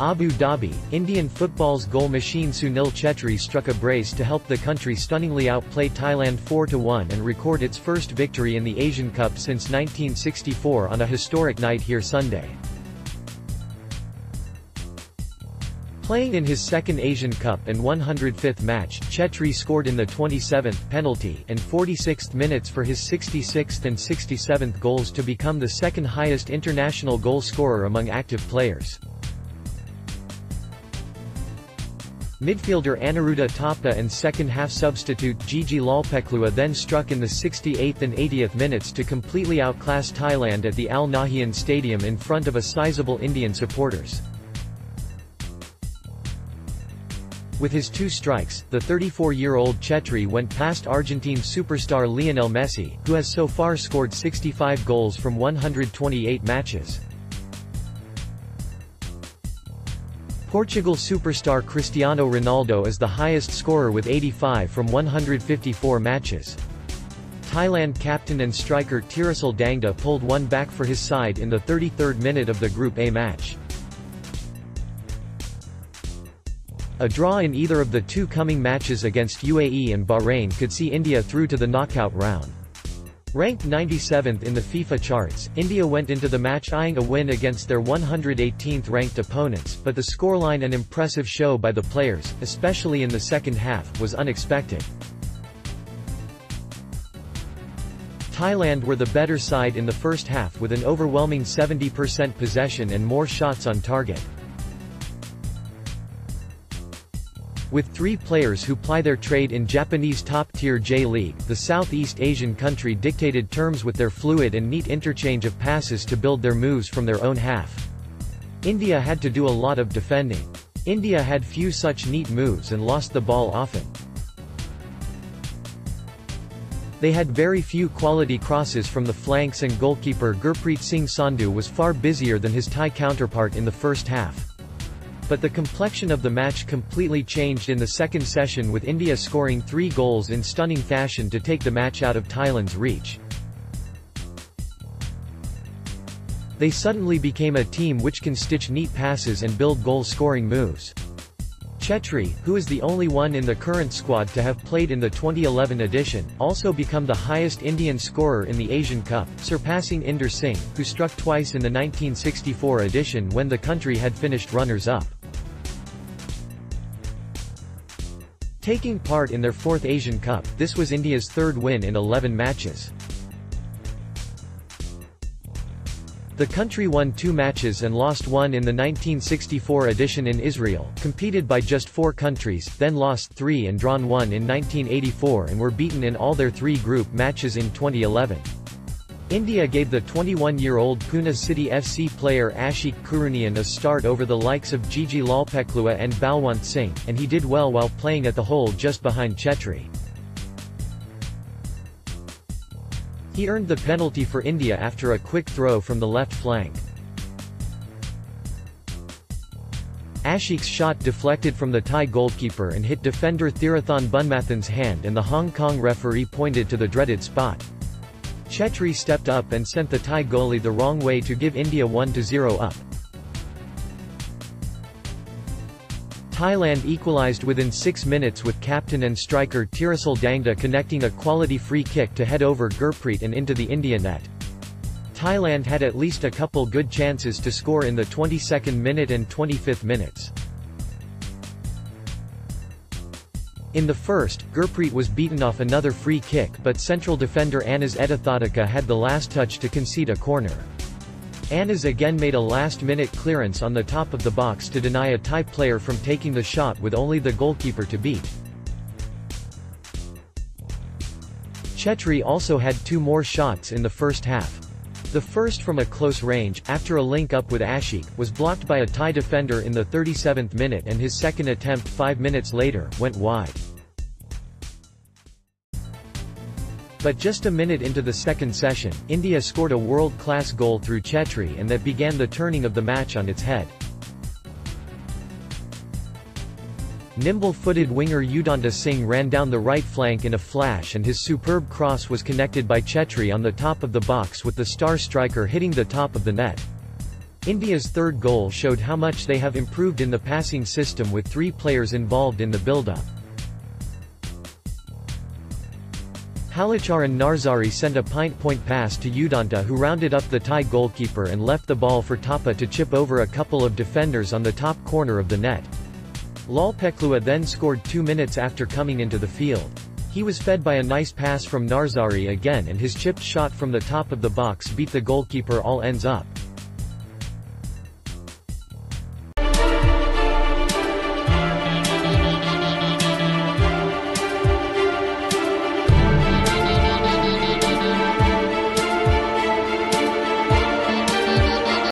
Abu Dhabi, Indian football's goal machine Sunil Chhetri struck a brace to help the country stunningly outplay Thailand 4-1 and record its first victory in the Asian Cup since 1964 on a historic night here Sunday. Playing in his second Asian Cup and 105th match, Chhetri scored in the 27th penalty and 46th minutes for his 66th and 67th goals to become the second highest international goal scorer among active players. Midfielder Anirudha Thapa and second-half substitute Jeje Lalpekhlua then struck in the 68th and 80th minutes to completely outclass Thailand at the Al Nahyan Stadium in front of a sizable Indian supporters. With his two strikes, the 34-year-old Chhetri went past Argentine superstar Lionel Messi, who has so far scored 65 goals from 128 matches. Portugal superstar Cristiano Ronaldo is the highest scorer with 85 from 154 matches. Thailand captain and striker Teerasil Dangda pulled one back for his side in the 33rd minute of the Group A match. A draw in either of the two coming matches against UAE and Bahrain could see India through to the knockout round. Ranked 97th in the FIFA charts, India went into the match eyeing a win against their 118th ranked opponents, but the scoreline and impressive show by the players, especially in the second half, was unexpected. Thailand were the better side in the first half with an overwhelming 70% possession and more shots on target. With three players who ply their trade in Japanese top-tier J-League, the Southeast Asian country dictated terms with their fluid and neat interchange of passes to build their moves from their own half. India had to do a lot of defending. India had few such neat moves and lost the ball often. They had very few quality crosses from the flanks and goalkeeper Gurpreet Singh Sandhu was far busier than his Thai counterpart in the first half. But the complexion of the match completely changed in the second session with India scoring three goals in stunning fashion to take the match out of Thailand's reach. They suddenly became a team which can stitch neat passes and build goal-scoring moves. Chhetri, who is the only one in the current squad to have played in the 2011 edition, also become the highest Indian scorer in the Asian Cup, surpassing Inder Singh, who struck twice in the 1964 edition when the country had finished runners-up. Taking part in their fourth Asian Cup, this was India's third win in 11 matches. The country won two matches and lost one in the 1964 edition in Israel, competed by just four countries, then lost three and drawn one in 1984 and were beaten in all their three group matches in 2011. India gave the 21-year-old Pune City FC player Ashik Kuruniyan a start over the likes of Jeje Lalpekhlua and Balwant Singh, and he did well while playing at the hole just behind Chhetri. He earned the penalty for India after a quick throw from the left flank. Ashik's shot deflected from the Thai goalkeeper and hit defender Theerathon Bunmathan's hand and the Hong Kong referee pointed to the dreaded spot. Chhetri stepped up and sent the Thai goalie the wrong way to give India 1-0 up. Thailand equalized within six minutes with captain and striker Teerasil Dangda connecting a quality free kick to head over Gurpreet and into the India net. Thailand had at least a couple good chances to score in the 22nd minute and 25th minutes. In the first, Gurpreet was beaten off another free kick but central defender Anas Edathodika had the last touch to concede a corner. Anas again made a last-minute clearance on the top of the box to deny a Thai player from taking the shot with only the goalkeeper to beat. Chhetri also had two more shots in the first half. The first from a close range, after a link-up with Ashik, was blocked by a Thai defender in the 37th minute and his second attempt five minutes later, went wide. But just a minute into the second session, India scored a world-class goal through Chhetri and that began the turning of the match on its head. Nimble-footed winger Udanta Singh ran down the right flank in a flash and his superb cross was connected by Chhetri on the top of the box with the star striker hitting the top of the net. India's third goal showed how much they have improved in the passing system with three players involved in the build-up. Halicharan Narzary sent a pint-point pass to Udanta who rounded up the Thai goalkeeper and left the ball for Thapa to chip over a couple of defenders on the top corner of the net. Lalpekhlua then scored two minutes after coming into the field. He was fed by a nice pass from Narzary again and his chipped shot from the top of the box beat the goalkeeper all ends up.